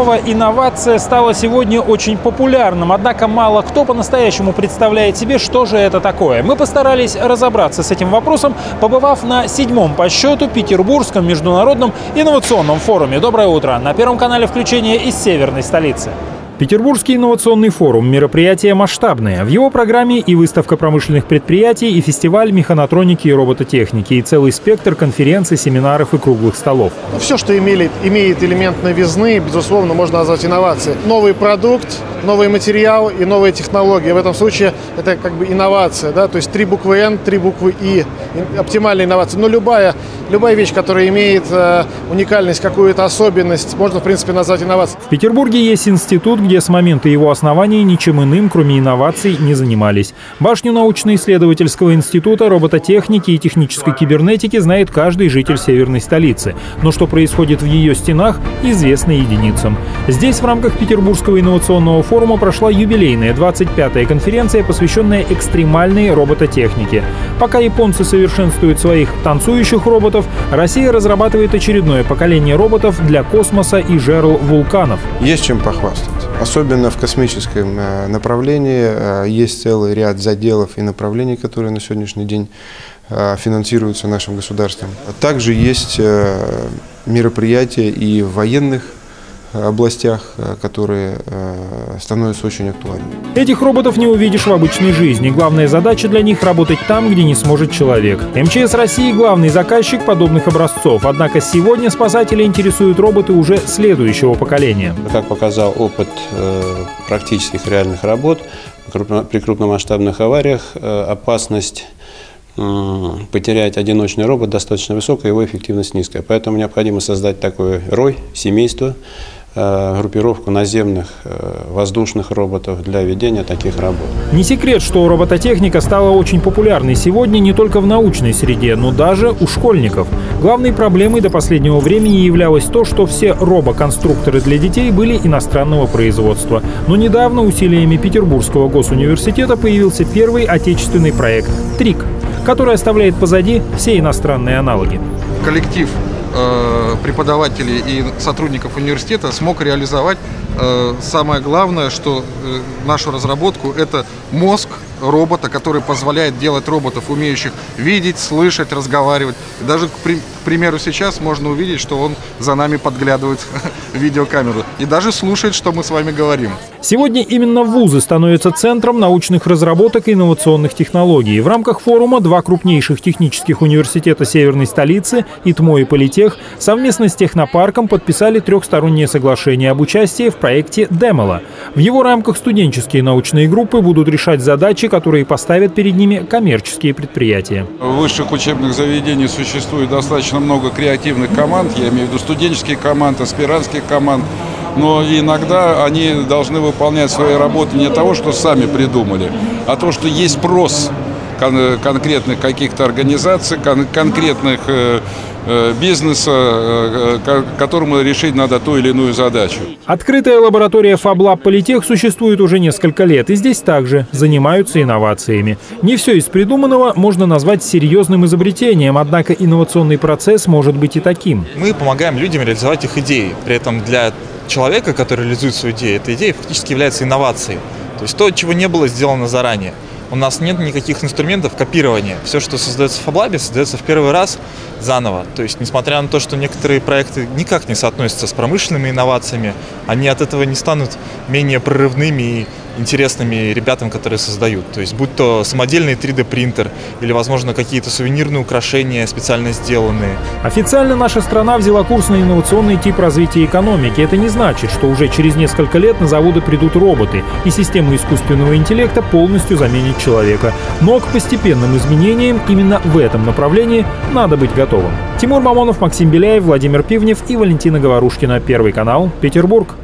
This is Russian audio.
Слово «инновация» стало сегодня очень популярным, однако мало кто по-настоящему представляет себе, что же это такое. Мы постарались разобраться с этим вопросом, побывав на седьмом по счету Петербургском международном инновационном форуме. Доброе утро! На Первом канале включение из северной столицы. Петербургский инновационный форум – мероприятие масштабное. В его программе и выставка промышленных предприятий, и фестиваль механотроники и робототехники, и целый спектр конференций, семинаров и круглых столов. Все, что имеет, имеет элемент новизны, безусловно, можно назвать инновацией. Новый продукт, новый материал и новые технологии. В этом случае это как бы инновация, да, то есть три буквы N, три буквы И, оптимальная инновация. Но любая, любая вещь, которая имеет э, уникальность, какую-то особенность, можно, в принципе, назвать инновацией. В Петербурге есть институт, где с момента его основания ничем иным, кроме инноваций, не занимались. Башню научно-исследовательского института робототехники и технической кибернетики знает каждый житель северной столицы. Но что происходит в ее стенах, известно единицам. Здесь в рамках Петербургского инновационного форума прошла юбилейная 25-я конференция, посвященная экстремальной робототехнике. Пока японцы совершенствуют своих танцующих роботов, Россия разрабатывает очередное поколение роботов для космоса и жерл вулканов. Есть чем похвастать. Особенно в космическом э, направлении э, есть целый ряд заделов и направлений, которые на сегодняшний день э, финансируются нашим государством. Также есть мероприятия и военных областях, э, которые э, становятся очень актуальными. Этих роботов не увидишь в обычной жизни. Главная задача для них — работать там, где не сможет человек. МЧС России — главный заказчик подобных образцов. Однако сегодня спасатели интересуют роботы уже следующего поколения. Как показал опыт э, практических реальных работ, при крупномасштабных авариях опасность потерять одиночный робот достаточно высокая, его эффективность низкая. Поэтому необходимо создать такой рой, семейство, группировку наземных э, воздушных роботов для ведения таких работ. Не секрет, что робототехника стала очень популярной сегодня не только в научной среде, но даже у школьников. Главной проблемой до последнего времени являлось то, что все робоконструкторы для детей были иностранного производства. Но недавно усилиями Петербургского госуниверситета появился первый отечественный проект «ТРИК», который оставляет позади все иностранные аналоги. Коллектив Э, преподавателей и сотрудников университета смог реализовать э, самое главное, что э, нашу разработку это мозг робота, который позволяет делать роботов, умеющих видеть, слышать, разговаривать. Даже, к, при, к примеру, сейчас можно увидеть, что он за нами подглядывает видеокамеру и даже слушает, что мы с вами говорим. Сегодня именно вузы становятся центром научных разработок и инновационных технологий. В рамках форума два крупнейших технических университета северной столицы, ИТМО и Политех, совместно с Технопарком подписали трехстороннее соглашение об участии в проекте «Демола». В его рамках студенческие научные группы будут решать задачи, которые поставят перед ними коммерческие предприятия. В высших учебных заведениях существует достаточно много креативных команд, я имею в виду студенческие команды, аспирантских команд, но иногда они должны выполнять свои работы не того, что сами придумали, а то, что есть спрос конкретных каких-то организаций, конкретных э, Э, бизнеса, э, которому решить надо ту или иную задачу. Открытая лаборатория FabLab Политех существует уже несколько лет, и здесь также занимаются инновациями. Не все из придуманного можно назвать серьезным изобретением, однако инновационный процесс может быть и таким. Мы помогаем людям реализовать их идеи. При этом для человека, который реализует свою идею, эта идея фактически является инновацией. То есть то, чего не было сделано заранее. У нас нет никаких инструментов копирования. Все, что создается в FabLab, создается в первый раз заново. То есть, несмотря на то, что некоторые проекты никак не соотносятся с промышленными инновациями, они от этого не станут менее прорывными и интересными ребятам, которые создают. То есть, будь то самодельный 3D-принтер или, возможно, какие-то сувенирные украшения специально сделанные. Официально наша страна взяла курс на инновационный тип развития экономики. Это не значит, что уже через несколько лет на заводы придут роботы, и система искусственного интеллекта полностью заменит человека. Но к постепенным изменениям именно в этом направлении надо быть готовым. Тимур Мамонов, Максим Беляев, Владимир Пивнев и Валентина Говорушкина. Первый канал. Петербург.